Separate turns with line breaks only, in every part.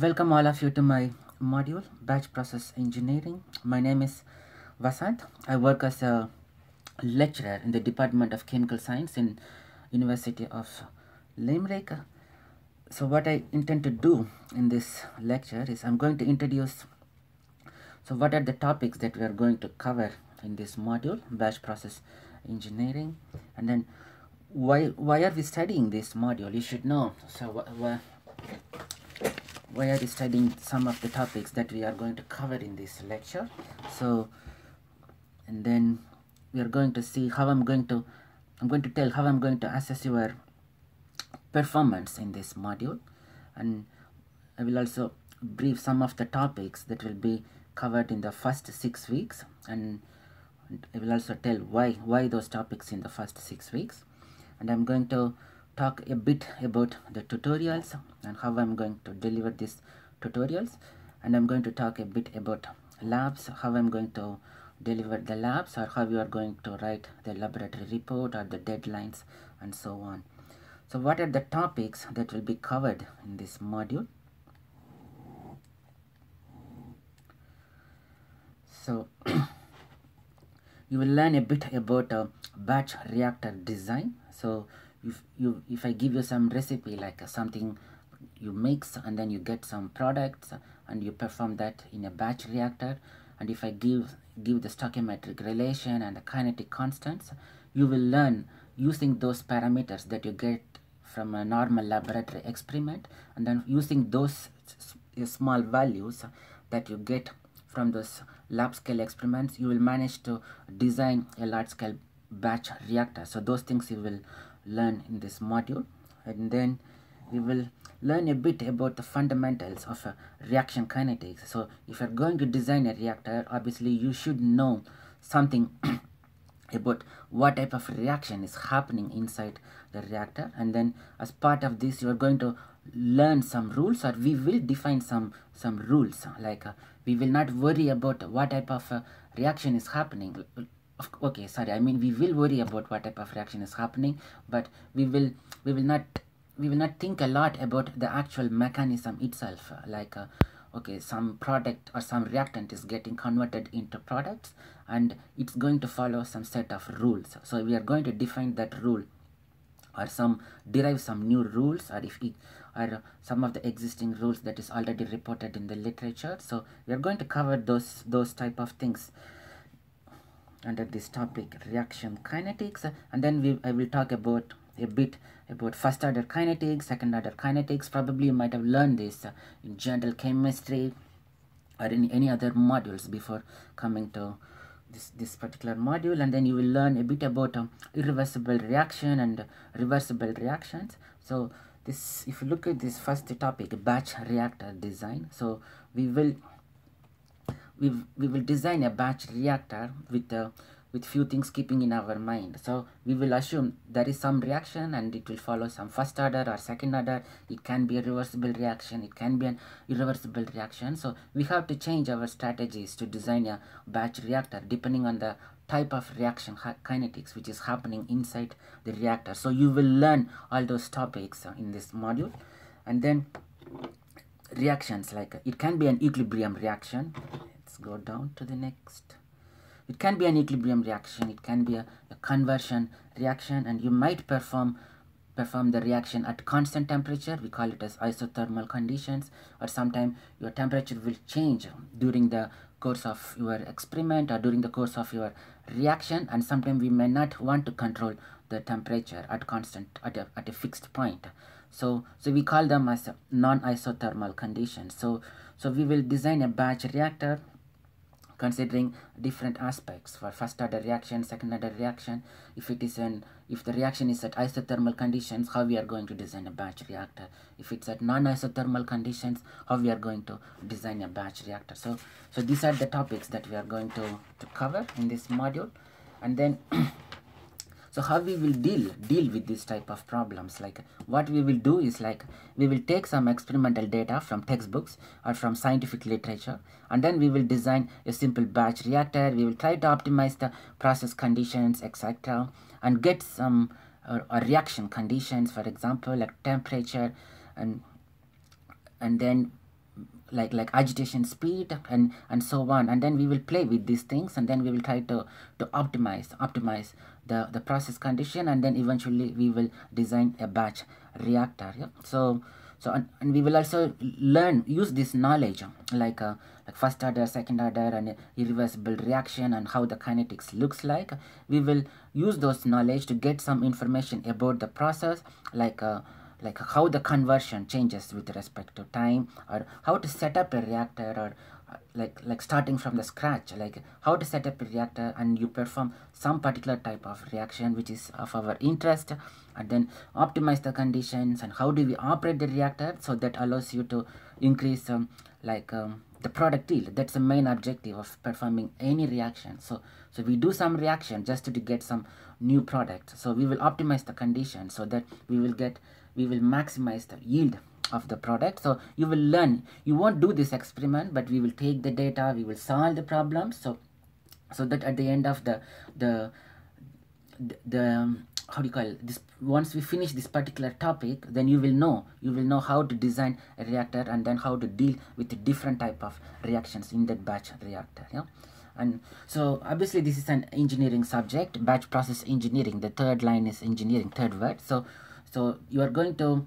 Welcome all of you to my module, Batch Process Engineering. My name is Vasanth. I work as a lecturer in the Department of Chemical Science in University of Limerick. So what I intend to do in this lecture is I'm going to introduce so what are the topics that we are going to cover in this module, Batch Process Engineering, and then why why are we studying this module? You should know. So wh- why are we studying some of the topics that we are going to cover in this lecture? So and then we are going to see how I'm going to I'm going to tell how I'm going to assess your performance in this module. And I will also brief some of the topics that will be covered in the first six weeks. And I will also tell why why those topics in the first six weeks. And I'm going to talk a bit about the tutorials and how I'm going to deliver these tutorials. And I'm going to talk a bit about labs how I'm going to deliver the labs or how you are going to write the laboratory report or the deadlines and so on. So what are the topics that will be covered in this module? So you will learn a bit about a batch reactor design. So if you if i give you some recipe like uh, something you mix and then you get some products and you perform that in a batch reactor and if i give give the stoichiometric relation and the kinetic constants you will learn using those parameters that you get from a normal laboratory experiment and then using those s- small values that you get from those lab scale experiments you will manage to design a large scale batch reactor. So those things you will learn in this module. And then we will learn a bit about the fundamentals of reaction kinetics. So if you're going to design a reactor obviously you should know something about what type of reaction is happening inside the reactor. And then as part of this you are going to learn some rules or we will define some some rules. Like uh, we will not worry about what type of uh, reaction is happening okay sorry i mean we will worry about what type of reaction is happening but we will we will not we will not think a lot about the actual mechanism itself. Like uh, okay some product or some reactant is getting converted into products and it's going to follow some set of rules. So we are going to define that rule or some derive some new rules or if it or some of the existing rules that is already reported in the literature. So we are going to cover those those type of things under this topic reaction. Kinetics and then we I will talk about a bit about first order kinetics second order kinetics. Probably you might have learned this in general chemistry or in any other modules before coming to this, this particular module. And then you will learn a bit about um, irreversible reaction and reversible reactions. So this if you look at this first topic batch reactor design. So we will we, we will design a batch reactor with a with few things keeping in our mind. So we will assume there is some reaction and it will follow some first order or second order. It can be a reversible reaction it can be an irreversible reaction. So we have to change our strategies to design a batch reactor depending on the type of reaction kinetics which is happening inside the reactor. So you will learn all those topics uh, in this module. And then reactions like uh, it can be an equilibrium reaction go down to the next. It can be an equilibrium reaction it can be a, a conversion reaction and you might perform perform the reaction at constant temperature. We call it as isothermal conditions or sometime your temperature will change during the course of your experiment or during the course of your reaction and sometimes we may not want to control the temperature at constant at a, at a fixed point. So so we call them as non isothermal conditions. So so we will design a batch reactor considering different aspects. For first order reaction second order reaction. If it is an if the reaction is at isothermal conditions how we are going to design a batch reactor? If it's at non isothermal conditions how we are going to design a batch reactor? So so these are the topics that we are going to to cover in this module. And then so how we will deal deal with this type of problems? Like what we will do is like we will take some experimental data from textbooks or from scientific literature and then we will design a simple batch reactor. We will try to optimize the process conditions etc and get some uh, uh, reaction conditions for example like temperature and and then like like agitation speed and and so on. And then we will play with these things and then we will try to to optimize optimize the the process condition and then eventually we will design a batch reactor yeah? So so and, and we will also learn use this knowledge like uh, like first order second order and irreversible reaction and how the kinetics looks like. We will use those knowledge to get some information about the process like uh, like how the conversion changes with respect to time or how to set up a reactor or like like starting from the scratch like how to set up a reactor and you perform some particular type of reaction which is of our interest and then optimize the conditions and how do we operate the reactor so that allows you to increase um, like um, the product yield. That's the main objective of performing any reaction. So so we do some reaction just to, get some new product. So we will optimize the conditions so that we will get we will maximize the yield of the product. So you will learn. You won't do this experiment but we will take the data we will solve the problems so so that at the end of the the the, the um, how do you call it? this? Once we finish this particular topic then you will know. You will know how to design a reactor and then how to deal with different type of reactions in that batch reactor yeah? And so obviously this is an engineering subject. Batch process engineering. The third line is engineering third word. So so you are going to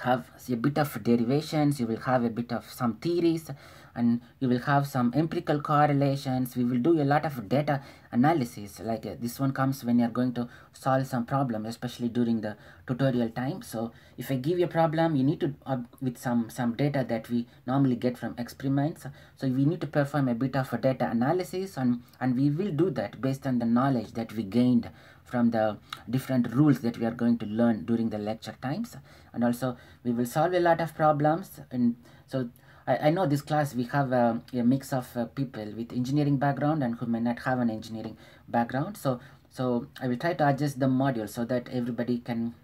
have a bit of derivations, you will have a bit of some theories, and you will have some empirical correlations. We will do a lot of data analysis. Like uh, this one comes when you are going to solve some problem, especially during the tutorial time. So if I give you a problem, you need to uh, with some some data that we normally get from experiments. So we need to perform a bit of a data analysis, and and we will do that based on the knowledge that we gained from the different rules that we are going to learn during the lecture times. And also we will solve a lot of problems. And so I, I know this class we have a, a mix of uh, people with engineering background and who may not have an engineering background. So so I will try to adjust the module so that everybody can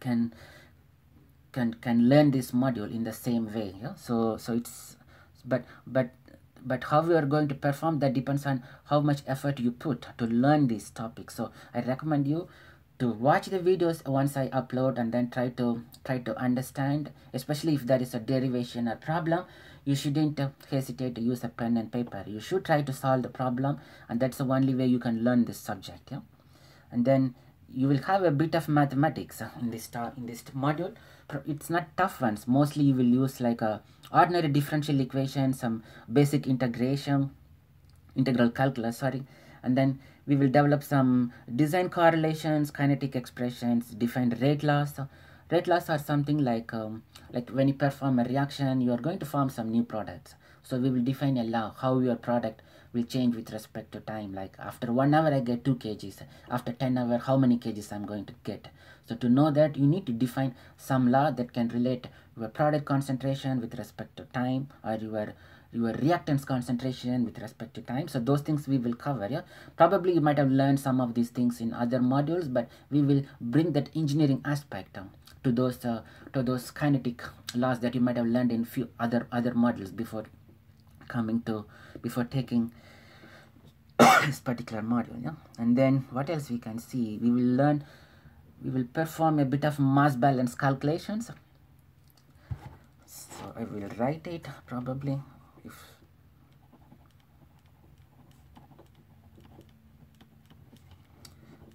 can can can learn this module in the same way yeah? So so it's but but but how you are going to perform that depends on how much effort you put to learn this topic so i recommend you to watch the videos once i upload and then try to try to understand. Especially if there is a derivation or problem you shouldn't hesitate to use a pen and paper. You should try to solve the problem and that's the only way you can learn this subject yeah? And then you will have a bit of mathematics in this in this module it's not tough ones. Mostly you will use like a ordinary differential equation some basic integration integral calculus sorry. And then we will develop some design correlations kinetic expressions defined rate laws so rate laws are something like um, like when you perform a reaction you are going to form some new products. So we will define a law how your product will change with respect to time. Like after one hour i get two kgs after 10 hour how many kgs i'm going to get? So to know that you need to define some law that can relate your product concentration with respect to time or your your reactants concentration with respect to time. So those things we will cover yeah? Probably you might have learned some of these things in other modules but we will bring that engineering aspect um, to those uh, to those kinetic laws that you might have learned in few other other modules before coming to before taking this particular module yeah? And then what else we can see? We will learn we will perform a bit of mass balance calculations. So i will write it probably if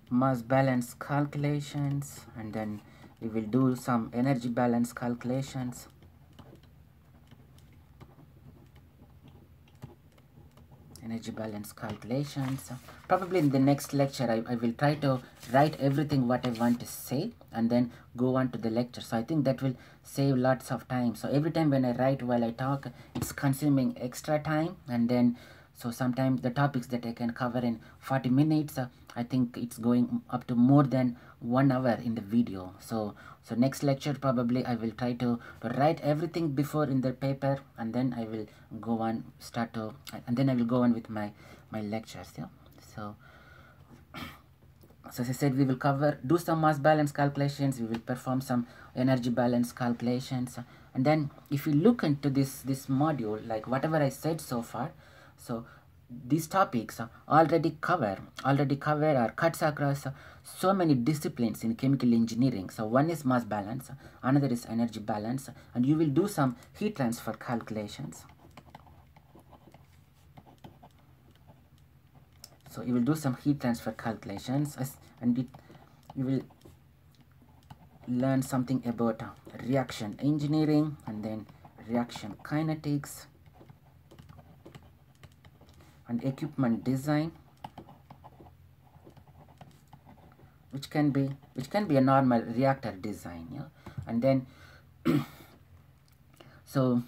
mass balance calculations and then we will do some energy balance calculations energy balance calculations. Probably in the next lecture I, I will try to write everything what I want to say and then go on to the lecture. So I think that will save lots of time. So every time when I write while I talk it's consuming extra time and then so sometimes the topics that I can cover in 40 minutes uh, I think it's going up to more than one hour in the video. So so next lecture probably I will try to, write everything before in the paper and then I will go on start to and then I will go on with my my lectures yeah. So so as I said we will cover do some mass balance calculations we will perform some energy balance calculations. And then if you look into this this module like whatever I said so far so these topics already cover already cover or cuts across so many disciplines in chemical engineering. So one is mass balance another is energy balance and you will do some heat transfer calculations. So you will do some heat transfer calculations and it, you will learn something about reaction engineering and then reaction kinetics and equipment design which can be which can be a normal reactor design yeah? And then so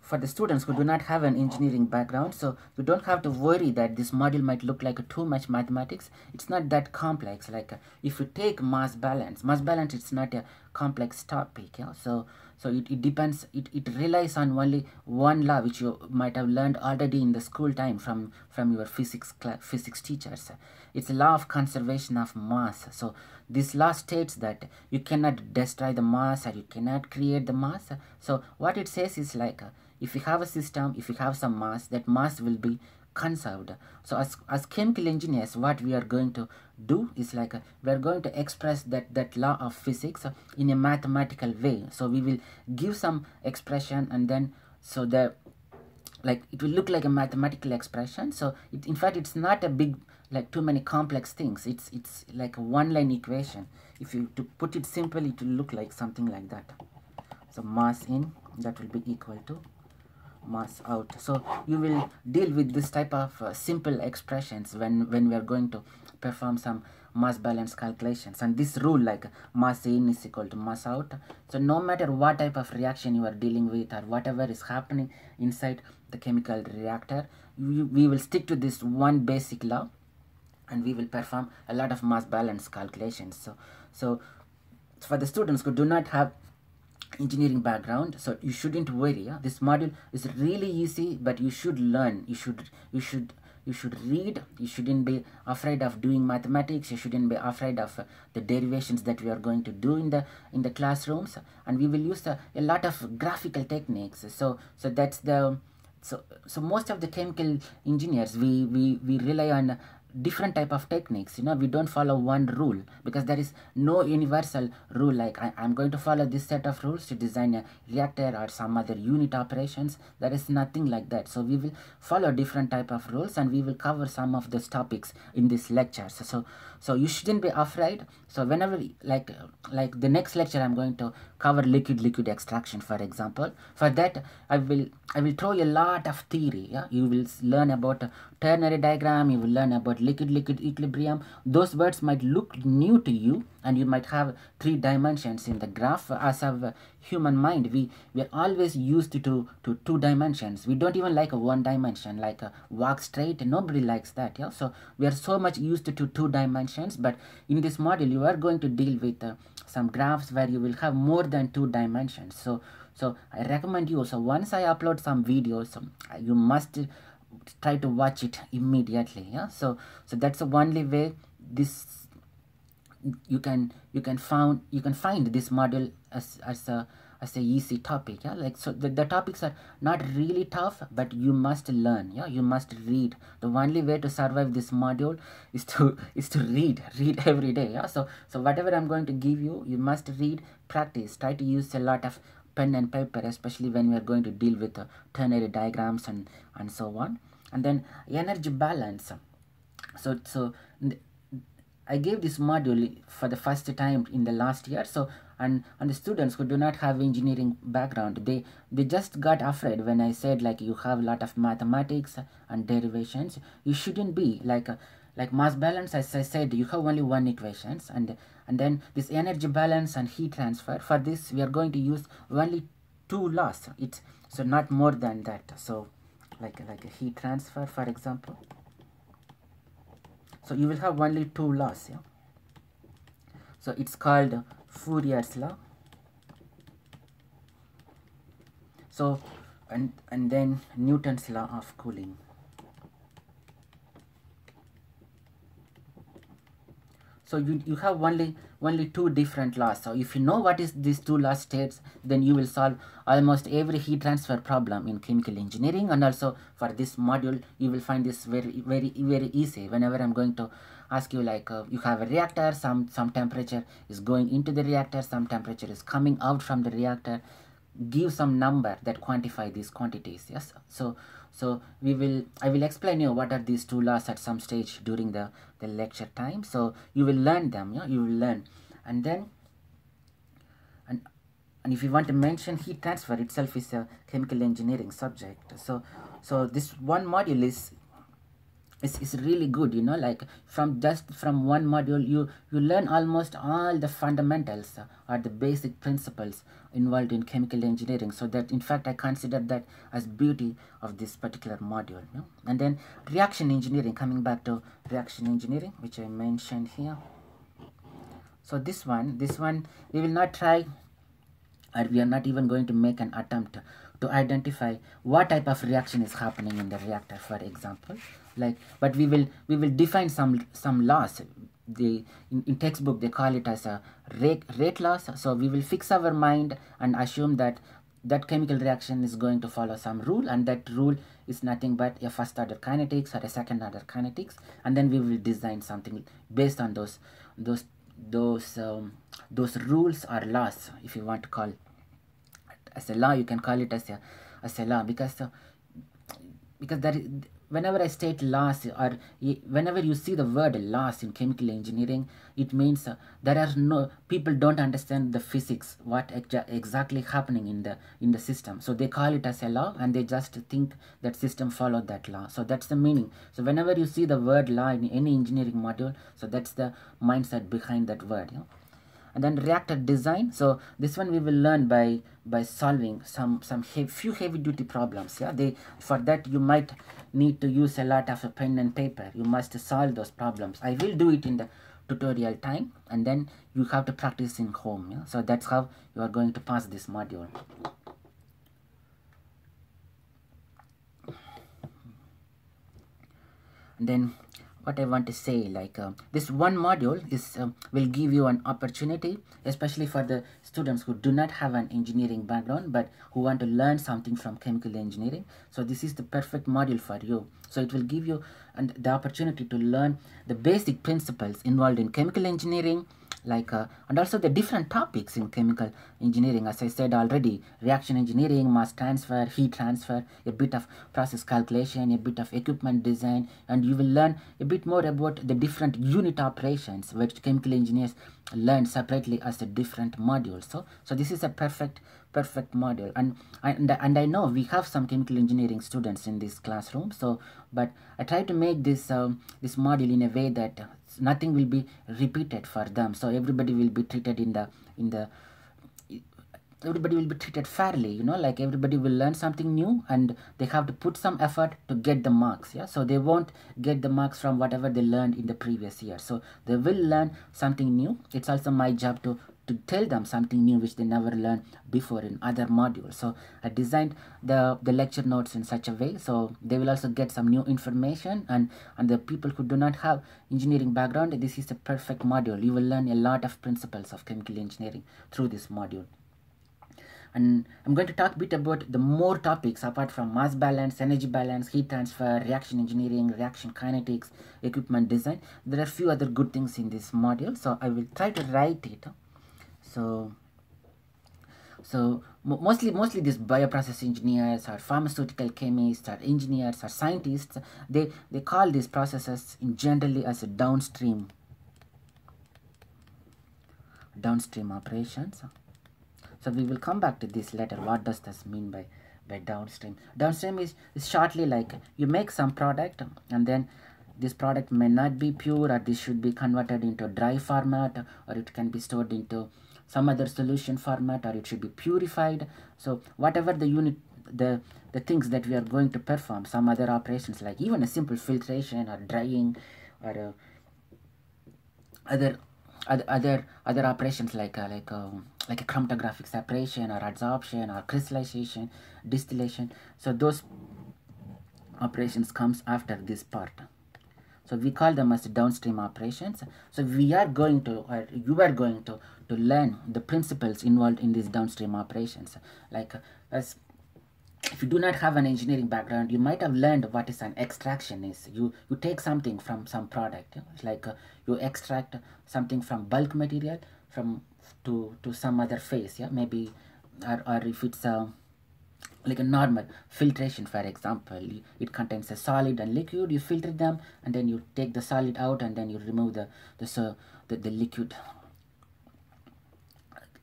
for the students who do not have an engineering background so you don't have to worry that this module might look like too much mathematics. It's not that complex like uh, if you take mass balance mass balance it's not a complex topic yeah? So so it, it depends it, it relies on only one law which you might have learned already in the school time from from your physics physics teachers. It's a law of conservation of mass. So this law states that you cannot destroy the mass or you cannot create the mass. So what it says is like if you have a system if you have some mass that mass will be conserved so as, as chemical engineers what we are going to do is like uh, we are going to express that that law of physics in a mathematical way. So we will give some expression and then so the like it will look like a mathematical expression. So it, in fact it's not a big like too many complex things. It's it's like a one line equation. If you to put it simply it will look like something like that. So mass in that will be equal to mass out. So you will deal with this type of uh, simple expressions when when we are going to perform some mass balance calculations. And this rule like mass in is equal to mass out. So no matter what type of reaction you are dealing with or whatever is happening inside the chemical reactor we, we will stick to this one basic law and we will perform a lot of mass balance calculations. So so for the students who do not have engineering background so you shouldn't worry. Yeah? this module is really easy but you should learn. You should you should you should read. You shouldn't be afraid of doing mathematics. You shouldn't be afraid of uh, the derivations that we are going to do in the in the classrooms. And we will use uh, a lot of graphical techniques. So so that's the so so most of the chemical engineers we we we rely on different type of techniques you know we don't follow one rule because there is no universal rule like I, i'm going to follow this set of rules to design a reactor or some other unit operations. There is nothing like that. So we will follow different type of rules and we will cover some of those topics in this lecture. So so, so you shouldn't be afraid. So whenever like like the next lecture i'm going to cover liquid liquid extraction for example. For that i will i will throw you a lot of theory yeah? You will learn about ternary diagram you will learn about liquid liquid equilibrium. Those words might look new to you and you might have three dimensions in the graph. As of human mind we we are always used to to two dimensions. We don't even like a one dimension like a walk straight. Nobody likes that yeah? So we are so much used to two dimensions. But in this module you are going to deal with uh, some graphs where you will have more than two dimensions. So so i recommend you so once i upload some videos um, you must try to watch it immediately yeah? So so that's the only way this you can you can found you can find this model as as a as a easy topic yeah? Like so the, the topics are not really tough but you must learn yeah? You must read. The only way to survive this module is to is to read read every day yeah? So so whatever i'm going to give you you must read practice. Try to use a lot of pen and paper especially when we are going to deal with uh, ternary diagrams and and so on. And then energy balance. So so I gave this module for the first time in the last year. So, and, and the students who do not have engineering background, they, they just got afraid when I said like you have a lot of mathematics and derivations. You shouldn't be like, like mass balance, as I said, you have only one equations and, and then this energy balance and heat transfer. For this, we are going to use only two laws. It's so not more than that. So like, like a heat transfer, for example so you will have only two laws yeah. So it's called Fourier's law. So and and then Newton's law of cooling so you, you have only only two different laws. So if you know what is these two law states then you will solve almost every heat transfer problem in chemical engineering. And also for this module you will find this very very very easy. Whenever i'm going to ask you like uh, you have a reactor some some temperature is going into the reactor some temperature is coming out from the reactor. Give some number that quantify these quantities yes? So so we will i will explain you what are these two laws at some stage during the the lecture time. So you will learn them yeah? You will learn. And then and and if you want to mention heat transfer itself is a chemical engineering subject. So so this one module is is, is really good you know like from just from one module you you learn almost all the fundamentals or the basic principles involved in chemical engineering. So that in fact i consider that as beauty of this particular module you know? and then reaction engineering coming back to reaction engineering which i mentioned here. So this one this one we will not try or we are not even going to make an attempt to identify what type of reaction is happening in the reactor for example like but we will we will define some some laws. The in, in textbook they call it as a rate rate laws so we will fix our mind and assume that that chemical reaction is going to follow some rule and that rule is nothing but a first order kinetics or a second order kinetics and then we will design something based on those those those um, those rules or laws if you want to call as a law. You can call it as a as a law because uh, because that whenever I state loss or whenever you see the word loss in chemical engineering, it means uh, there are no people don't understand the physics, what exa exactly happening in the in the system. So they call it as a law and they just think that system followed that law. So that's the meaning. So whenever you see the word law in any engineering module, so that's the mindset behind that word. You know? And then reactor design. So this one we will learn by by solving some some he few heavy duty problems. Yeah they for that you might need to use a lot of a pen and paper. You must solve those problems. I will do it in the tutorial time and then you have to practice in home. Yeah? so that's how you are going to pass this module. And then what I want to say like uh, this one module is uh, will give you an opportunity especially for the students who do not have an engineering background but who want to learn something from chemical engineering. So this is the perfect module for you. So it will give you and the opportunity to learn the basic principles involved in chemical engineering like uh, and also the different topics in chemical engineering. As i said already reaction engineering mass transfer heat transfer a bit of process calculation a bit of equipment design and you will learn a bit more about the different unit operations which chemical engineers learn separately as a different module. So so this is a perfect perfect module. And and, and i know we have some chemical engineering students in this classroom so but i try to make this um, this module in a way that nothing will be repeated for them. So everybody will be treated in the in the everybody will be treated fairly you know like everybody will learn something new and they have to put some effort to get the marks yeah? So they won't get the marks from whatever they learned in the previous year. So they will learn something new. It's also my job to to tell them something new which they never learned before in other modules. So i designed the the lecture notes in such a way so they will also get some new information and and the people who do not have engineering background this is a perfect module. You will learn a lot of principles of chemical engineering through this module. And I'm going to talk a bit about the more topics apart from mass balance, energy balance, heat transfer, reaction engineering, reaction kinetics, equipment design. There are a few other good things in this module, so I will try to write it so so mostly mostly these bioprocess engineers or pharmaceutical chemists or engineers or scientists. They they call these processes in generally as a downstream downstream operations. So we will come back to this later. What does this mean by by downstream? Downstream is, is shortly like you make some product and then this product may not be pure or this should be converted into dry format or it can be stored into some other solution format or it should be purified. So whatever the unit the the things that we are going to perform some other operations like even a simple filtration or drying or uh, other other other operations like uh, like um, like a chromatographic separation or adsorption or crystallization distillation. So those operations comes after this part. So we call them as downstream operations. So we are going to or you are going to to learn the principles involved in these downstream operations. Like as if you do not have an engineering background you might have learned what is an extraction is. You you take something from some product you know, like uh, you extract something from bulk material from to to some other phase yeah maybe or, or if it's a like a normal filtration for example it contains a solid and liquid you filter them and then you take the solid out and then you remove the the so the, the liquid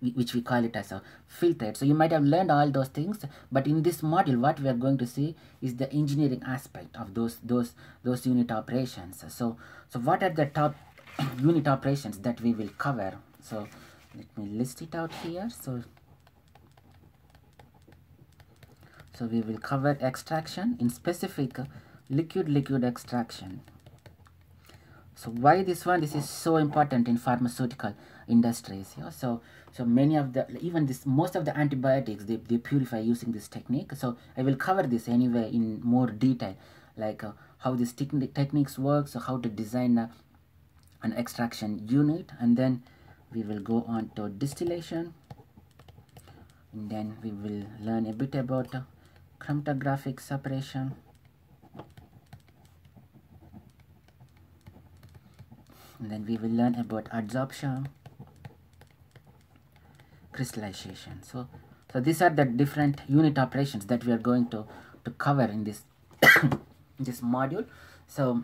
which we call it as a filtrate. So you might have learned all those things, but in this module, what we are going to see is the engineering aspect of those those those unit operations. So so what are the top unit operations that we will cover? So let me list it out here. So so we will cover extraction in specific liquid liquid extraction. So why this one? This is so important in pharmaceutical industries. Yeah? So so many of the even this most of the antibiotics they, they purify using this technique. So i will cover this anyway in more detail like uh, how this techni techniques work so how to design uh, an extraction unit and then we will go on to distillation. And then we will learn a bit about uh, chromatographic separation. And then we will learn about adsorption crystallization. So so these are the different unit operations that we are going to to cover in this this module. So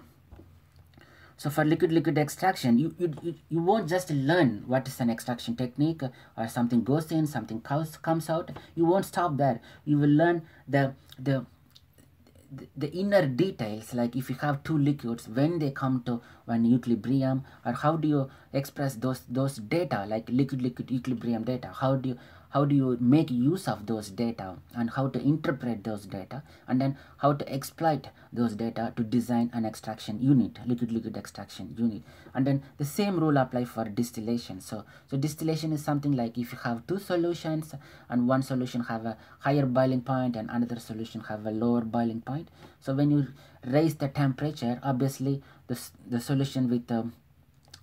so for liquid liquid extraction you, you you you won't just learn what is an extraction technique or something goes in something comes comes out. You won't stop there. You will learn the the the inner details like if you have two liquids when they come to one equilibrium or how do you express those those data like liquid liquid equilibrium data? How do you how do you make use of those data and how to interpret those data and then how to exploit those data to design an extraction unit liquid liquid extraction unit. And then the same rule apply for distillation. So so distillation is something like if you have two solutions and one solution have a higher boiling point and another solution have a lower boiling point. So when you raise the temperature obviously the, the solution with the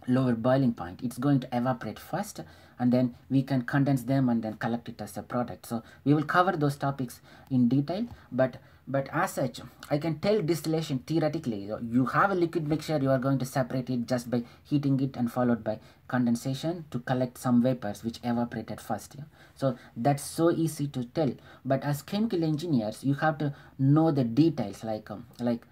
lower boiling point. It's going to evaporate first and then we can condense them and then collect it as a product. So we will cover those topics in detail but but as such i can tell distillation theoretically. You have a liquid mixture you are going to separate it just by heating it and followed by condensation to collect some vapors which evaporated first yeah? so that's so easy to tell. But as chemical engineers you have to know the details like um, like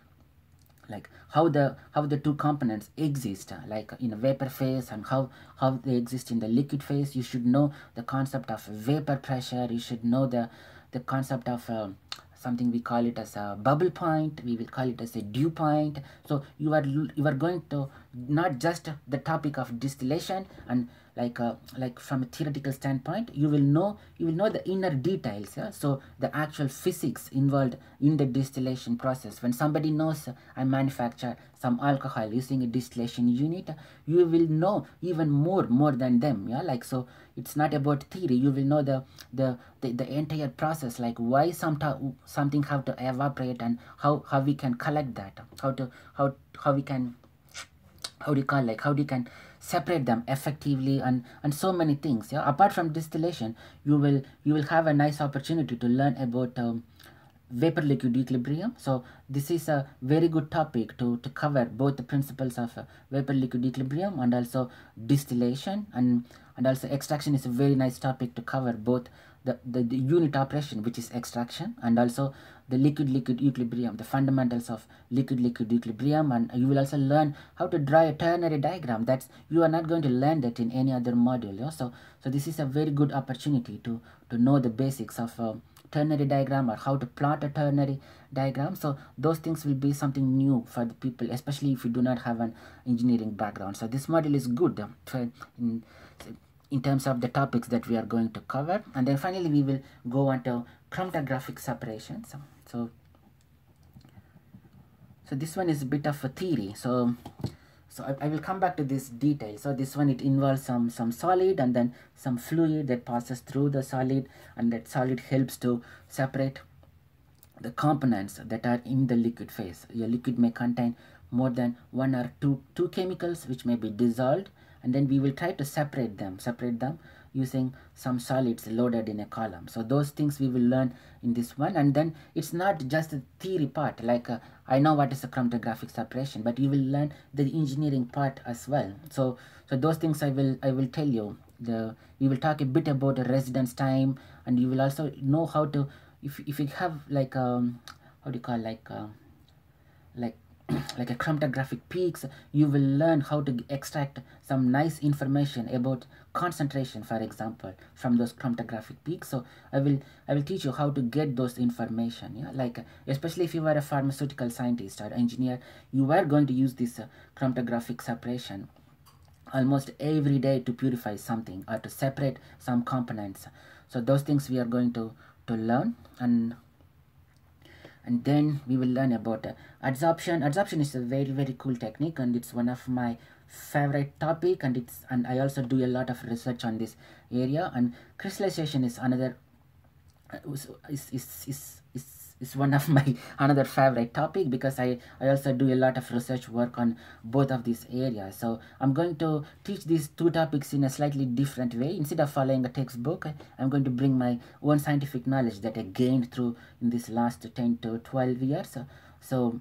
like how the how the two components exist uh, like in a vapor phase and how how they exist in the liquid phase. You should know the concept of vapor pressure. You should know the the concept of uh, something we call it as a bubble point. We will call it as a dew point. So you are you are going to not just the topic of distillation and like uh, like from a theoretical standpoint you will know you will know the inner details yeah? so the actual physics involved in the distillation process. When somebody knows i manufacture some alcohol using a distillation unit you will know even more more than them yeah? Like so it's not about theory. You will know the the the, the entire process like why some something have to evaporate and how how we can collect that how to how how we can how do you call like how do you can separate them effectively and and so many things yeah? Apart from distillation you will you will have a nice opportunity to learn about um, vapor liquid equilibrium. So this is a very good topic to to cover both the principles of uh, vapor liquid equilibrium and also distillation. And and also extraction is a very nice topic to cover both the, the, unit operation which is extraction and also the liquid liquid equilibrium the fundamentals of liquid liquid equilibrium. And you will also learn how to draw a ternary diagram. That's you are not going to learn that in any other module yeah? so so this is a very good opportunity to to know the basics of uh, ternary diagram or how to plot a ternary diagram. So those things will be something new for the people especially if you do not have an engineering background. So this module is good for in, terms of the topics that we are going to cover. And then finally we will go on to chromatographic separation. So, so so this one is a bit of a theory. So so I, I will come back to this detail. So this one it involves some some solid and then some fluid that passes through the solid and that solid helps to separate the components that are in the liquid phase. Your liquid may contain more than one or two two chemicals which may be dissolved and then we will try to separate them separate them using some solids loaded in a column. So those things we will learn in this one. And then it's not just the theory part like uh, i know what is a chromatographic separation but you will learn the engineering part as well. So so those things i will i will tell you. The we will talk a bit about the residence time and you will also know how to if, if you have like um how do you call like uh, like a chromatographic peaks you will learn how to extract some nice information about concentration for example from those chromatographic peaks. So i will i will teach you how to get those information yeah? Like especially if you are a pharmaceutical scientist or engineer you are going to use this uh, chromatographic separation almost every day to purify something or to separate some components. So those things we are going to to learn and and then we will learn about uh, adsorption. Adsorption is a very very cool technique and it's one of my favorite topic and it's and i also do a lot of research on this area. And crystallization is another uh, is, is, is, is is one of my another favorite topic because I, I also do a lot of research work on both of these areas. So I'm going to teach these two topics in a slightly different way. Instead of following a textbook, I'm going to bring my own scientific knowledge that I gained through in this last 10 to 12 years. So, so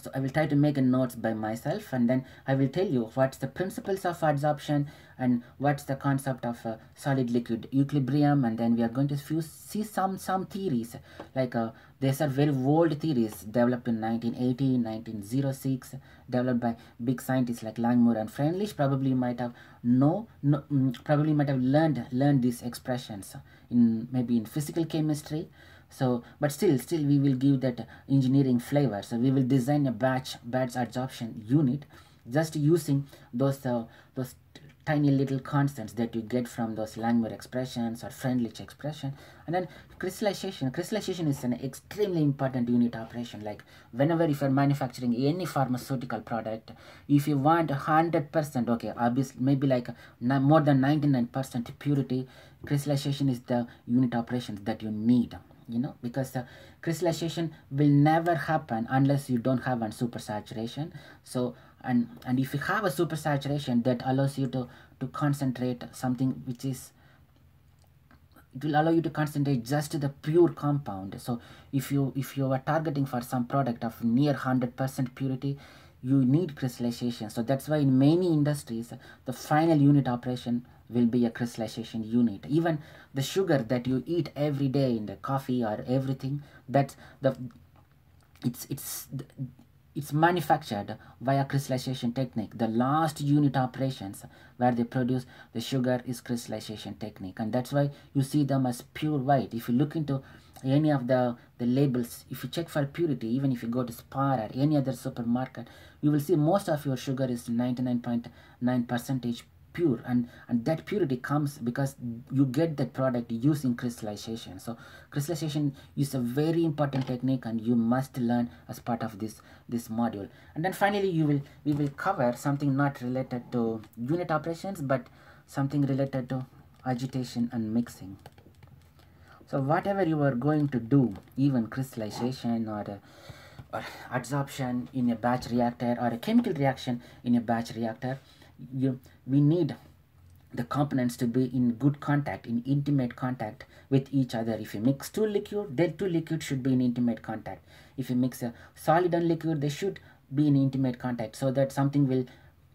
so I will try to make a notes by myself and then I will tell you what's the principles of adsorption and what's the concept of uh, solid liquid equilibrium and then we are going to see some some theories. Like uh, these are very old theories developed in 1980 1906 developed by big scientists like Langmuir and Freundlich probably might have know no, mm, probably might have learned learned these expressions in maybe in physical chemistry so but still still we will give that engineering flavor. So we will design a batch batch adsorption unit just using those uh, those tiny little constants that you get from those Langmuir expressions or Freundlich expression. And then crystallization. Crystallization is an extremely important unit operation. Like whenever if you're manufacturing any pharmaceutical product if you want 100% okay obviously maybe like more than 99% purity crystallization is the unit operations that you need you know because the crystallization will never happen unless you don't have a supersaturation. So and and if you have a supersaturation that allows you to to concentrate something which is it will allow you to concentrate just the pure compound. So if you if you are targeting for some product of near 100% purity you need crystallization. So that's why in many industries the final unit operation will be a crystallization unit. Even the sugar that you eat every day in the coffee or everything that's the it's it's it's manufactured via crystallization technique. The last unit operations where they produce the sugar is crystallization technique. And that's why you see them as pure white. If you look into any of the the labels if you check for purity even if you go to spar or any other supermarket you will see most of your sugar is 99.9 percentage pure and and that purity comes because you get that product using crystallization. So crystallization is a very important technique and you must learn as part of this this module. And then finally you will we will cover something not related to unit operations but something related to agitation and mixing. So whatever you are going to do even crystallization or uh, or adsorption in a batch reactor or a chemical reaction in a batch reactor you we need the components to be in good contact in intimate contact with each other. If you mix two liquid then two liquid should be in intimate contact. If you mix a solid and liquid they should be in intimate contact so that something will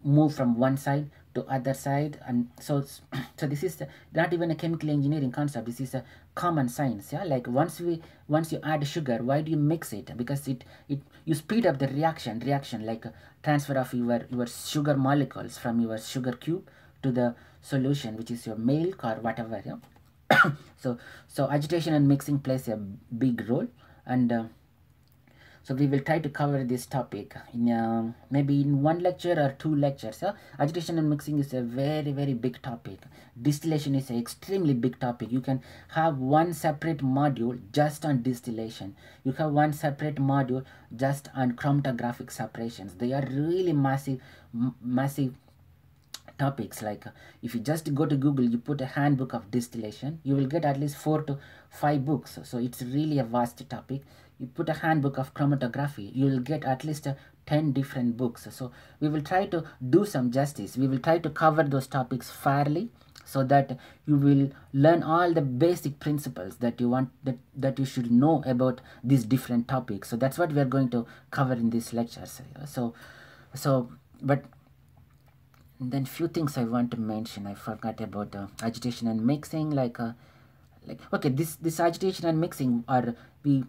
move from one side to other side. And so so this is not even a chemical engineering concept. This is a common science yeah? Like once we once you add sugar why do you mix it? Because it it you speed up the reaction reaction like transfer of your your sugar molecules from your sugar cube to the solution which is your milk or whatever yeah. So so agitation and mixing plays a big role and uh, so we will try to cover this topic in uh, maybe in one lecture or two lectures. Yeah? agitation and mixing is a very very big topic. Distillation is an extremely big topic. You can have one separate module just on distillation. You have one separate module just on chromatographic separations. They are really massive massive topics. Like uh, if you just go to google you put a handbook of distillation you will get at least four to five books. So it's really a vast topic you put a handbook of chromatography you will get at least uh, 10 different books. So we will try to do some justice. We will try to cover those topics fairly so that you will learn all the basic principles that you want that, that you should know about these different topics. So that's what we are going to cover in this lecture so so but then few things i want to mention. I forgot about uh, agitation and mixing like uh, like okay this this agitation and mixing are we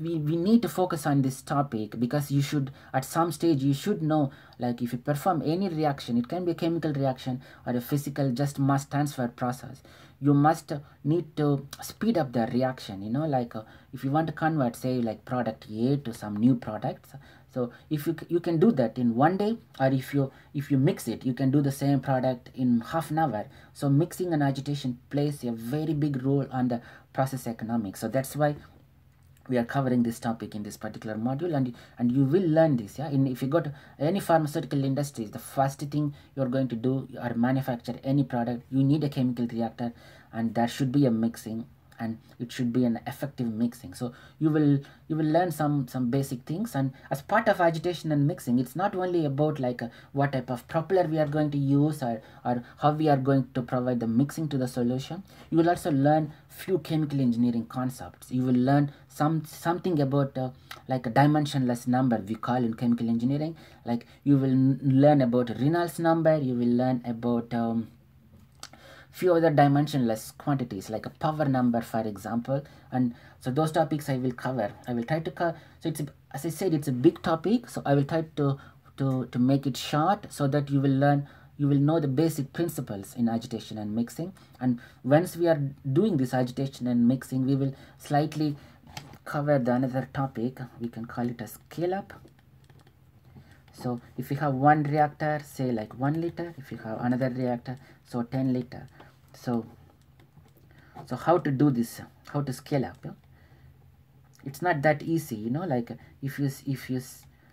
we, we need to focus on this topic because you should at some stage you should know like if you perform any reaction it can be a chemical reaction or a physical just mass transfer process you must need to speed up the reaction you know like uh, if you want to convert say like product a to some new products so if you you can do that in one day or if you if you mix it you can do the same product in half an hour so mixing and agitation plays a very big role on the process economics. So that's why we are covering this topic in this particular module and and you will learn this yeah? In if you go to any pharmaceutical industries the first thing you're going to do or manufacture any product you need a chemical reactor and there should be a mixing and it should be an effective mixing. So you will you will learn some some basic things. And as part of agitation and mixing it's not only about like uh, what type of propeller we are going to use or or how we are going to provide the mixing to the solution. You will also learn few chemical engineering concepts. You will learn some something about uh, like a dimensionless number we call in chemical engineering. Like you will learn about Reynolds number. You will learn about um, few other dimensionless quantities like a power number for example. And so those topics I will cover. I will try to cover so it's as I said it's a big topic so I will try to to to make it short so that you will learn you will know the basic principles in agitation and mixing. And once we are doing this agitation and mixing we will slightly cover the another topic. We can call it a scale up so if you have one reactor say like one liter. If you have another reactor so 10 liter so so how to do this how to scale up yeah? it's not that easy you know like if you if you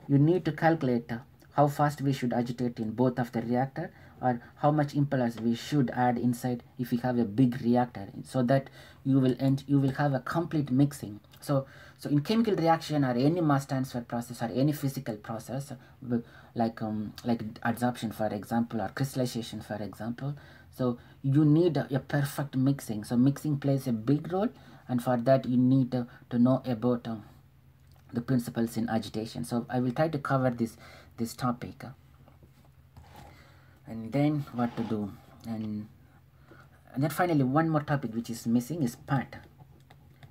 you need to calculate how fast we should agitate in both of the reactor or how much impellers we should add inside if we have a big reactor so that you will end you will have a complete mixing so so in chemical reaction or any mass transfer process or any physical process like um like adsorption for example or crystallization for example so you need a, perfect mixing. So mixing plays a big role and for that you need to, to know about uh, the principles in agitation. So i will try to cover this this topic. Uh, and then what to do? And and then finally one more topic which is missing is PAT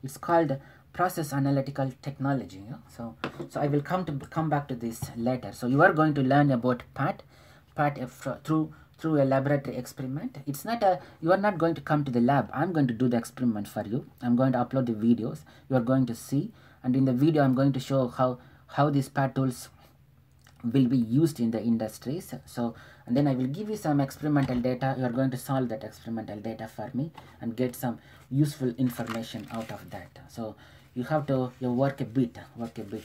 it's called process analytical technology. Yeah? so so i will come to come back to this later. So you are going to learn about PAT PAT through through a laboratory experiment. It's not a you are not going to come to the lab. I'm going to do the experiment for you. I'm going to upload the videos. You are going to see. And in the video i'm going to show how how these PAT tools will be used in the industries. So and then i will give you some experimental data. You are going to solve that experimental data for me and get some useful information out of that. So you have to you work a bit work a bit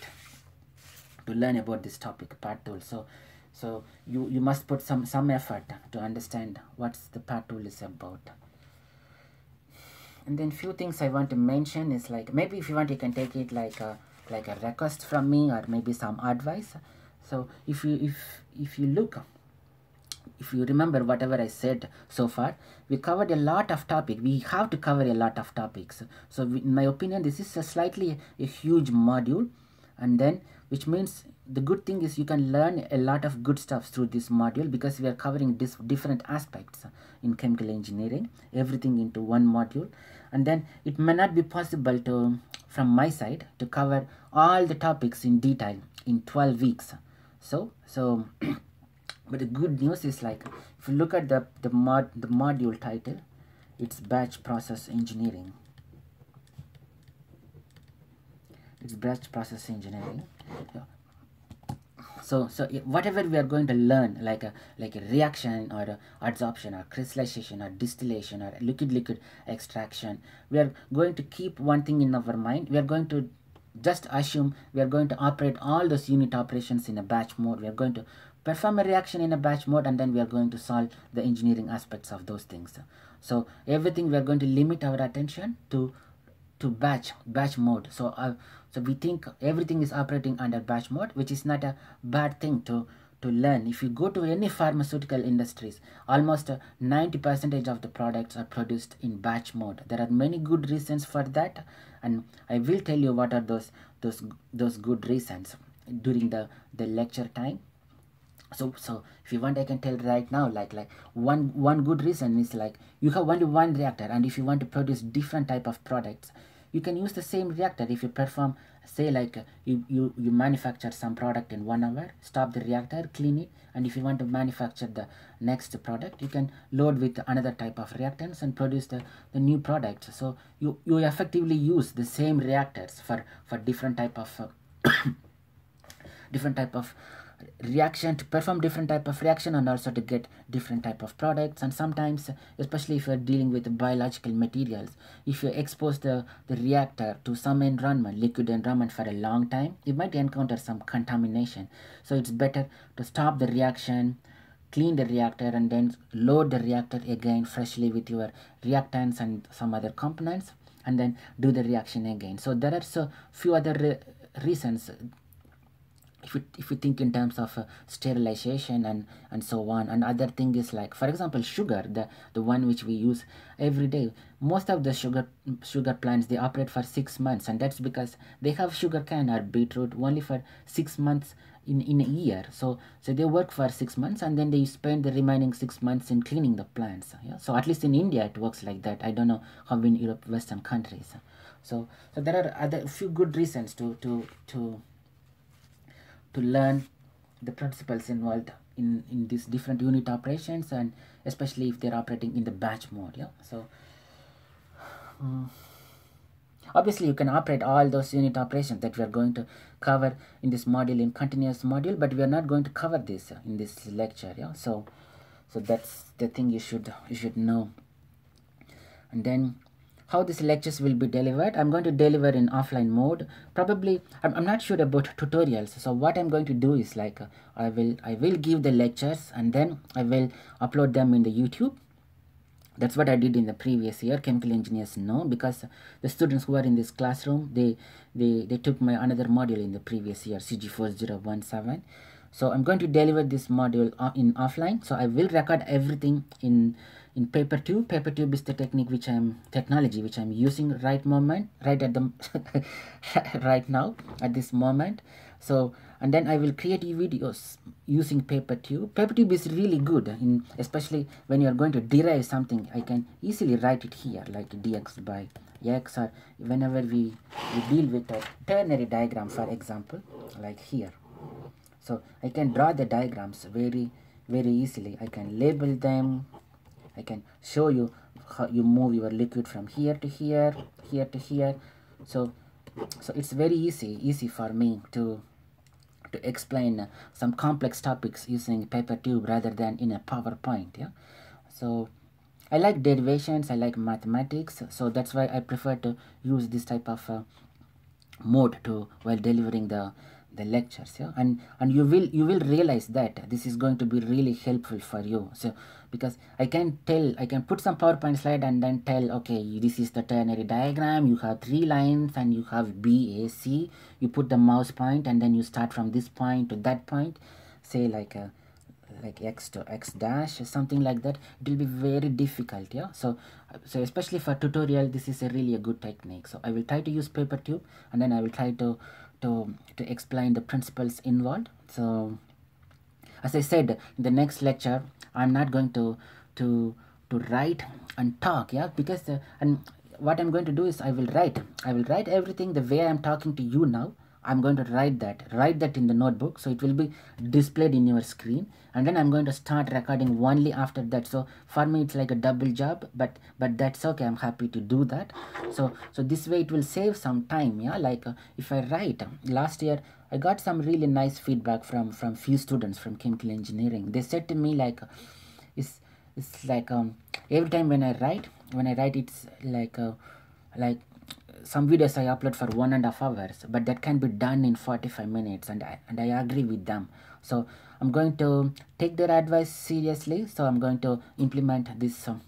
to learn about this topic PAT tool so so you you must put some some effort to understand what's the PAT tool is about and then few things i want to mention is like maybe if you want you can take it like a like a request from me or maybe some advice so if you if if you look if you remember whatever I said so far, we covered a lot of topic. We have to cover a lot of topics. So in my opinion, this is a slightly a huge module and then which means the good thing is you can learn a lot of good stuff through this module because we are covering this different aspects in chemical engineering everything into one module. And then it may not be possible to from my side to cover all the topics in detail in 12 weeks. So so but the good news is like if you look at the the mod the module title it's batch process engineering. It's batch process engineering so so whatever we are going to learn like a like a reaction or a adsorption or crystallization or distillation or liquid liquid extraction we are going to keep one thing in our mind. We are going to just assume we are going to operate all those unit operations in a batch mode. We are going to perform a reaction in a batch mode and then we are going to solve the engineering aspects of those things. So everything we are going to limit our attention to to batch batch mode. So uh, so we think everything is operating under batch mode which is not a bad thing to to learn. If you go to any pharmaceutical industries almost 90 uh, percentage of the products are produced in batch mode. There are many good reasons for that and i will tell you what are those those those good reasons during the the lecture time. So so if you want i can tell right now like like one one good reason is like you have only one reactor and if you want to produce different type of products you can use the same reactor. If you perform say like uh, you, you you manufacture some product in one hour stop the reactor clean it and if you want to manufacture the next product you can load with another type of reactants and produce the, the new product. So you you effectively use the same reactors for for different type of uh, different type of reaction to perform different type of reaction and also to get different type of products. And sometimes especially if you're dealing with biological materials if you expose the, the reactor to some environment liquid environment for a long time you might encounter some contamination. So it's better to stop the reaction clean the reactor and then load the reactor again freshly with your reactants and some other components and then do the reaction again. So there are so few other re reasons if you, if you think in terms of uh, sterilization and and so on and other thing is like for example sugar the the one which we use every day. Most of the sugar sugar plants they operate for six months and that's because they have sugar cane or beetroot only for six months in in a year. So so they work for six months and then they spend the remaining six months in cleaning the plants yeah? So at least in india it works like that. I don't know how in europe western countries. So so there are other few good reasons to to to to learn the principles involved in, in these different unit operations and especially if they're operating in the batch mode. Yeah. So um, obviously you can operate all those unit operations that we are going to cover in this module in continuous module, but we are not going to cover this in this lecture. Yeah. So so that's the thing you should you should know. And then how these lectures will be delivered. I'm going to deliver in offline mode. Probably i'm, I'm not sure about tutorials. So what i'm going to do is like uh, i will i will give the lectures and then i will upload them in the youtube. That's what i did in the previous year chemical engineers know because the students who are in this classroom they they they took my another module in the previous year cg4017 so i'm going to deliver this module uh, in offline. So i will record everything in in paper tube paper tube is the technique which i'm technology which i'm using right moment right at the right now at this moment. So and then i will create videos using paper tube. Paper tube is really good in especially when you're going to derive something i can easily write it here like dx by x or whenever we, we deal with a ternary diagram for example like here. So i can draw the diagrams very very easily. I can label them I can show you how you move your liquid from here to here here to here. So so it's very easy easy for me to to explain some complex topics using paper tube rather than in a PowerPoint yeah? So I like derivations I like mathematics so that's why I prefer to use this type of uh, mode to while delivering the the lectures yeah? And and you will you will realize that this is going to be really helpful for you. So because i can tell i can put some powerpoint slide and then tell okay this is the ternary diagram. You have three lines and you have b a c. You put the mouse point and then you start from this point to that point. Say like a like x to x dash or something like that. It will be very difficult yeah? So so especially for tutorial this is a really a good technique. So i will try to use paper tube and then i will try to to to explain the principles involved. So as i said in the next lecture i'm not going to to to write and talk yeah? Because uh, and what i'm going to do is i will write. I will write everything the way i'm talking to you now. I'm going to write that. Write that in the notebook so it will be displayed in your screen. And then I'm going to start recording only after that. So for me it's like a double job but but that's okay. I'm happy to do that. So so this way it will save some time yeah? Like uh, if I write last year I got some really nice feedback from from few students from chemical engineering they said to me like it's it's like um every time when I write when I write it's like uh, like some videos I upload for one and a half hours, but that can be done in 45 minutes, and I, and I agree with them. So I'm going to take their advice seriously. So I'm going to implement this um,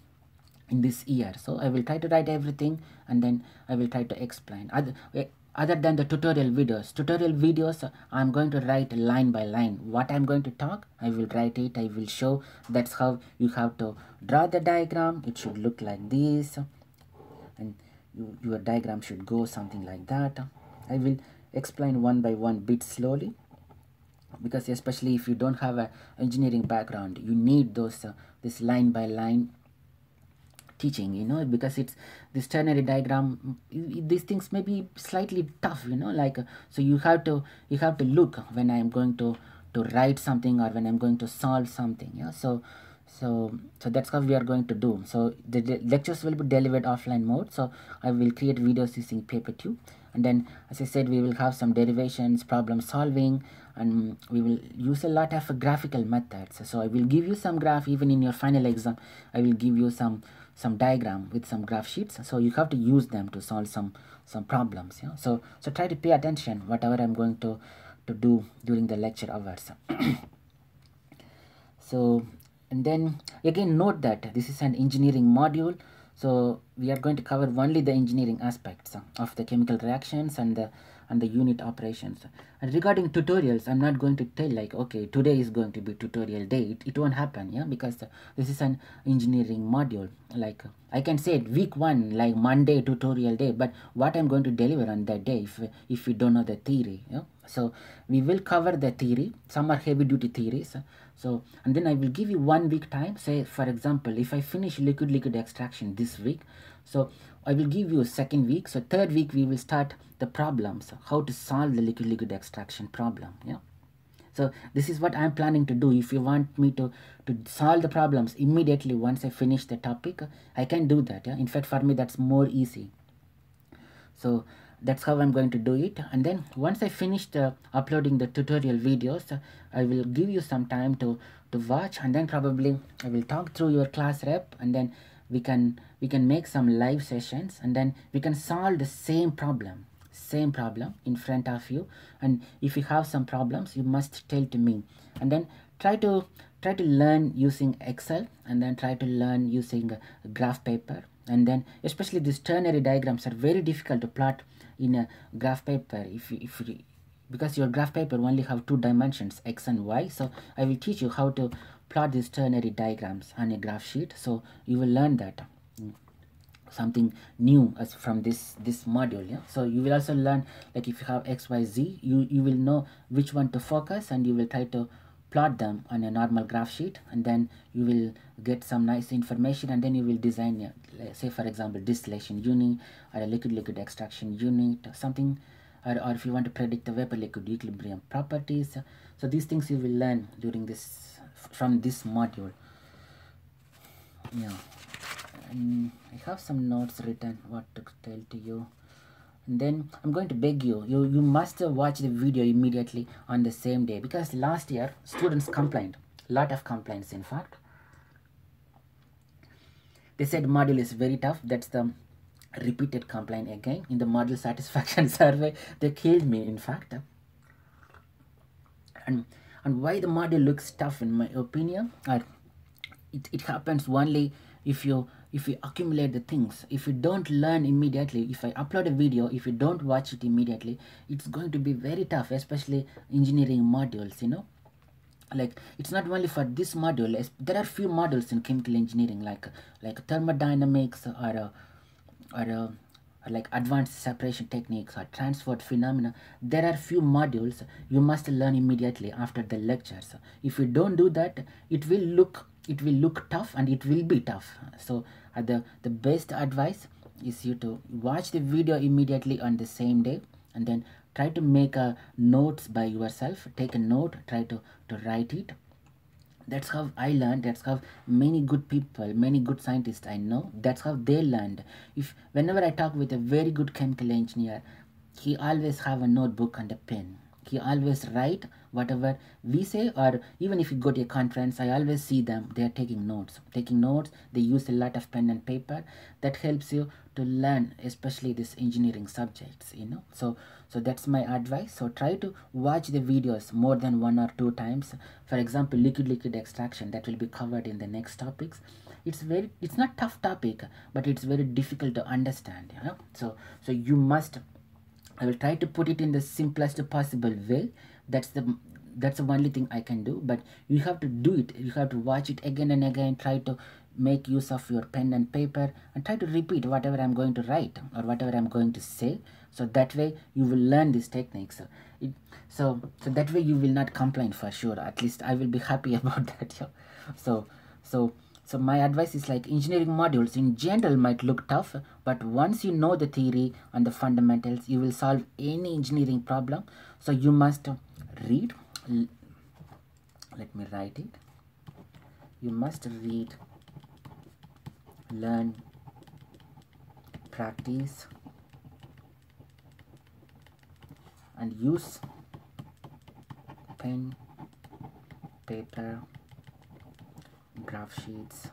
in this year so i will try to write everything and then i will try to explain other other than the tutorial videos. Tutorial videos i'm going to write line by line. What i'm going to talk i will write it i will show. That's how you have to draw the diagram. It should look like this. And you, your diagram should go something like that. I will explain one by one bit slowly. Because especially if you don't have a engineering background you need those uh, this line by line teaching you know because it's this ternary diagram these things may be slightly tough you know like so you have to you have to look when i'm going to to write something or when i'm going to solve something yeah so so so that's how we are going to do. So the, lectures will be delivered offline mode so i will create videos using paper2 and then as i said we will have some derivations problem solving and we will use a lot of graphical methods. So i will give you some graph even in your final exam. I will give you some some diagram with some graph sheets. So you have to use them to solve some some problems yeah. So so try to pay attention whatever i'm going to to do during the lecture hours. So and then again note that this is an engineering module. So we are going to cover only the engineering aspects uh, of the chemical reactions and the and the unit operations. And regarding tutorials i'm not going to tell like okay today is going to be tutorial day it, it won't happen yeah because this is an engineering module. Like i can say it week one like monday tutorial day but what i'm going to deliver on that day if if we don't know the theory yeah? So we will cover the theory. Some are heavy duty theories. So and then i will give you one week time. Say for example if i finish liquid liquid extraction this week so I will give you a second week. So third week we will start the problems, how to solve the liquid liquid extraction problem. Yeah. So this is what I'm planning to do. If you want me to, to solve the problems immediately once I finish the topic, I can do that. Yeah. In fact, for me, that's more easy. So that's how I'm going to do it. And then once I finish the uploading the tutorial videos, I will give you some time to, to watch and then probably I will talk through your class rep and then we can we can make some live sessions and then we can solve the same problem same problem in front of you. And if you have some problems you must tell to me. And then try to try to learn using excel and then try to learn using graph paper. And then especially these ternary diagrams are very difficult to plot in a graph paper. If if because your graph paper only have two dimensions x and y. So i will teach you how to plot these ternary diagrams on a graph sheet so you will learn that mm, something new as from this this module yeah? So you will also learn like if you have xyz you you will know which one to focus and you will try to plot them on a normal graph sheet and then you will get some nice information and then you will design say for example distillation unit or a liquid liquid extraction unit or something or, or if you want to predict the vapor liquid equilibrium properties. So these things you will learn during this from this module. Yeah. And I have some notes written what to tell to you. And then I'm going to beg you you you must watch the video immediately on the same day because last year students complained lot of complaints in fact. They said module is very tough that's the repeated complaint again. In the module satisfaction survey they killed me in fact. And and why the module looks tough in my opinion uh, it, it happens only if you if you accumulate the things. If you don't learn immediately if i upload a video if you don't watch it immediately it's going to be very tough especially engineering modules you know? Like it's not only for this module there are few modules in chemical engineering like like thermodynamics or uh, or uh, like advanced separation techniques or transport phenomena there are few modules you must learn immediately after the lectures. If you don't do that it will look it will look tough and it will be tough. So uh, the the best advice is you to watch the video immediately on the same day and then try to make a notes by yourself. Take a note try to to write it that's how i learned. That's how many good people many good scientists i know. That's how they learned. If whenever i talk with a very good chemical engineer he always have a notebook and a pen. He always write whatever we say or even if you go to a conference i always see them. They are taking notes. Taking notes they use a lot of pen and paper. That helps you to learn especially this engineering subjects you know. So so that's my advice. So try to watch the videos more than one or two times. For example liquid liquid extraction that will be covered in the next topics. It's very it's not tough topic but it's very difficult to understand you know? so so you must i will try to put it in the simplest possible way. That's the that's the only thing i can do but you have to do it. You have to watch it again and again. Try to make use of your pen and paper and try to repeat whatever i'm going to write or whatever i'm going to say so that way you will learn these techniques so it, so so that way you will not complain for sure. At least i will be happy about that yeah. so so so my advice is like engineering modules in general might look tough but once you know the theory and the fundamentals you will solve any engineering problem. So you must read let me write it. You must read learn practice and use pen paper graph sheets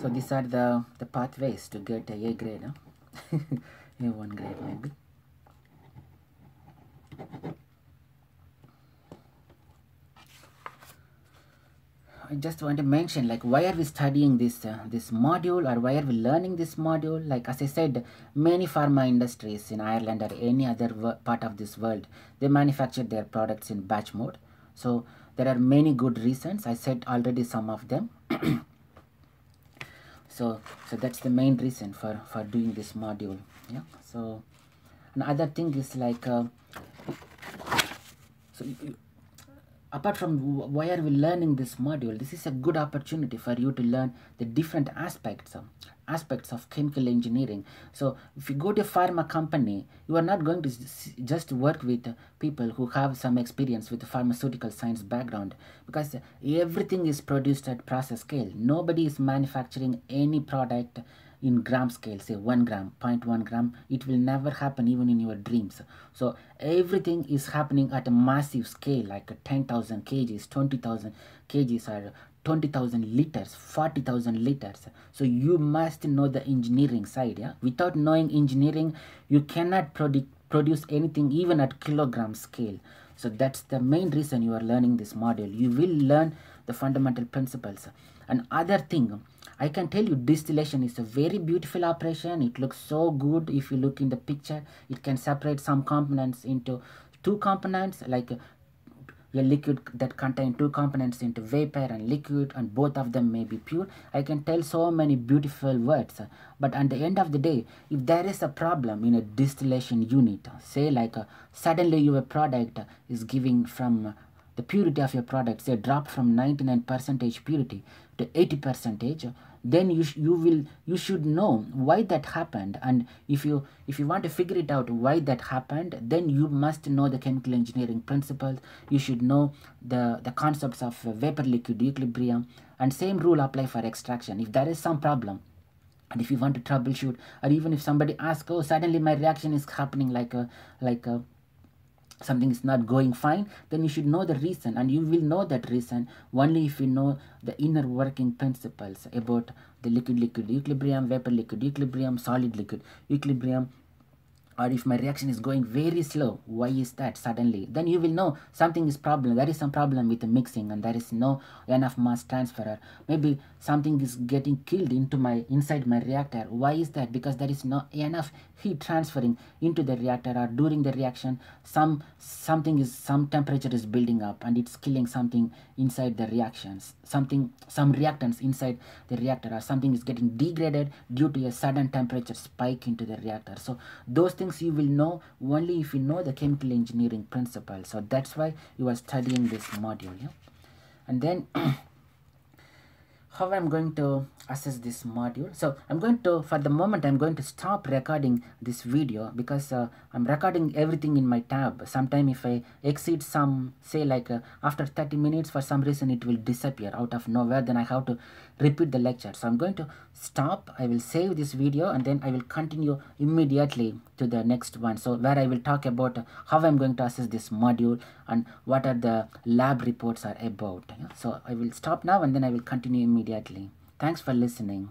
so these are the the pathways to get a A grade huh? A1 grade maybe I just want to mention like why are we studying this uh, this module or why are we learning this module? Like as I said many pharma industries in Ireland or any other part of this world they manufacture their products in batch mode. So there are many good reasons. I said already some of them. So so that's the main reason for for doing this module. Yeah so another thing is like uh, so you, apart from why are we learning this module this is a good opportunity for you to learn the different aspects of aspects of chemical engineering. So if you go to a pharma company you are not going to just work with people who have some experience with pharmaceutical science background because everything is produced at process scale. Nobody is manufacturing any product in gram scale say 1 gram 0.1 gram it will never happen even in your dreams. So everything is happening at a massive scale like 10000 kgs 20000 kgs or 20,000 liters 40,000 liters. So you must know the engineering side yeah? Without knowing engineering you cannot produ produce anything even at kilogram scale. So that's the main reason you are learning this module. You will learn the fundamental principles. And other thing I can tell you distillation is a very beautiful operation. It looks so good if you look in the picture. It can separate some components into two components like a liquid that contain two components into vapor and liquid and both of them may be pure. I can tell so many beautiful words but at the end of the day if there is a problem in a distillation unit say like uh, suddenly your product is giving from the purity of your product say drop from 99 percentage purity to 80 percentage then you you will you should know why that happened. And if you if you want to figure it out why that happened then you must know the chemical engineering principles. You should know the the concepts of vapor liquid equilibrium. And same rule apply for extraction. If there is some problem and if you want to troubleshoot or even if somebody asks oh suddenly my reaction is happening like a like a something is not going fine then you should know the reason and you will know that reason only if you know the inner working principles about the liquid liquid equilibrium vapor liquid equilibrium solid liquid equilibrium or if my reaction is going very slow why is that suddenly? Then you will know something is problem there is some problem with the mixing and there is no enough mass transfer maybe something is getting killed into my inside my reactor why is that? Because there is not enough heat transferring into the reactor or during the reaction some something is some temperature is building up and it's killing something inside the reactions something some reactants inside the reactor or something is getting degraded due to a sudden temperature spike into the reactor so those things you will know only if you know the chemical engineering principles so that's why you are studying this module yeah? and then how I'm going to assess this module. So I'm going to, for the moment, I'm going to stop recording this video because uh, I'm recording everything in my tab. Sometime if I exceed some, say like uh, after 30 minutes, for some reason it will disappear out of nowhere, then I have to repeat the lecture. So I'm going to stop, I will save this video and then I will continue immediately to the next one. So where I will talk about how I'm going to assess this module and what are the lab reports are about. So I will stop now and then I will continue immediately. Thanks for listening.